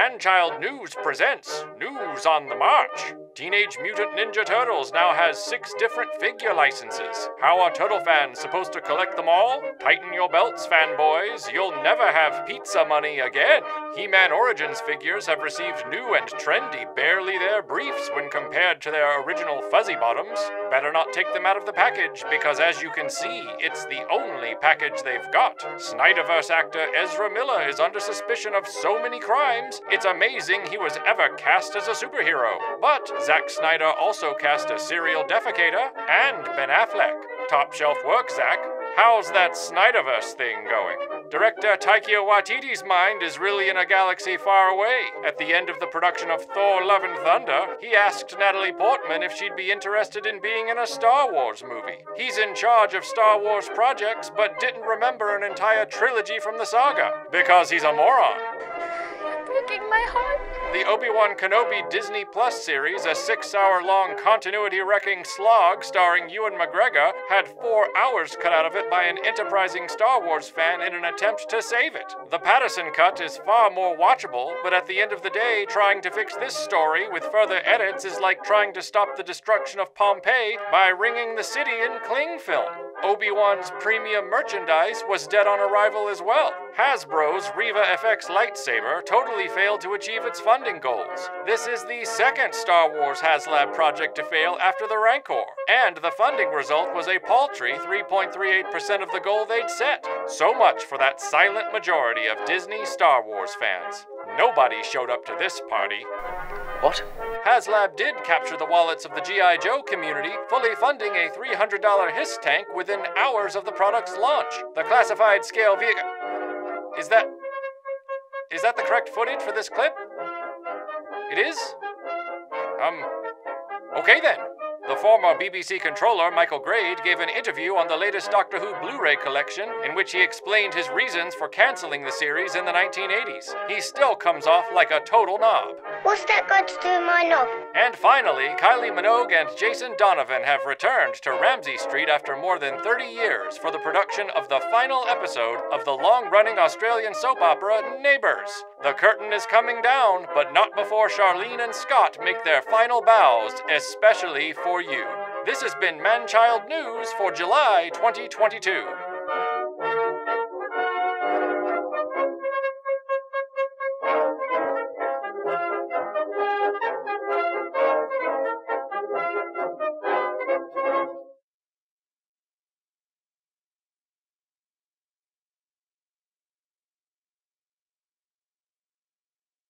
Manchild News presents News on the March. Teenage Mutant Ninja Turtles now has six different figure licenses. How are Turtle fans supposed to collect them all? Tighten your belts, fanboys. You'll never have pizza money again. He Man Origins figures have received new and trendy, barely there briefs when compared to their original fuzzy bottoms. Better not take them out of the package, because as you can see, it's the only package they've got. Snyderverse actor Ezra Miller is under suspicion of so many crimes, it's amazing he was ever cast as a superhero. But Zack Snyder also cast a serial defecator and Ben Affleck. Top shelf work, Zack. How's that Snyderverse thing going? Director Taika Waititi's mind is really in a galaxy far away. At the end of the production of Thor Love and Thunder, he asked Natalie Portman if she'd be interested in being in a Star Wars movie. He's in charge of Star Wars projects, but didn't remember an entire trilogy from the saga. Because he's a moron. Breaking my heart. The Obi Wan Kenobi Disney Plus series, a six hour long continuity wrecking slog starring Ewan McGregor, had four hours cut out of it by an enterprising Star Wars fan in an attempt to save it. The Patterson cut is far more watchable, but at the end of the day, trying to fix this story with further edits is like trying to stop the destruction of Pompeii by ringing the city in cling film. Obi Wan's premium merchandise was dead on arrival as well. Hasbro's Reva FX lightsaber totally failed to achieve its funding goals. This is the second Star Wars HasLab project to fail after the Rancor, and the funding result was a paltry 3.38% of the goal they'd set. So much for that silent majority of Disney Star Wars fans. Nobody showed up to this party. What? HasLab did capture the wallets of the G.I. Joe community, fully funding a $300 HISS tank within hours of the product's launch. The classified scale vehicle. Is that. Is that the correct footage for this clip? It is? Um. Okay then. The former BBC controller, Michael Grade, gave an interview on the latest Doctor Who Blu ray collection in which he explained his reasons for canceling the series in the 1980s. He still comes off like a total knob. What's that got to do with my knob? And finally, Kylie Minogue and Jason Donovan have returned to Ramsay Street after more than 30 years for the production of the final episode of the long running Australian soap opera Neighbours. The curtain is coming down, but not before Charlene and Scott make their final bows, especially for you. This has been Manchild News for July 2022.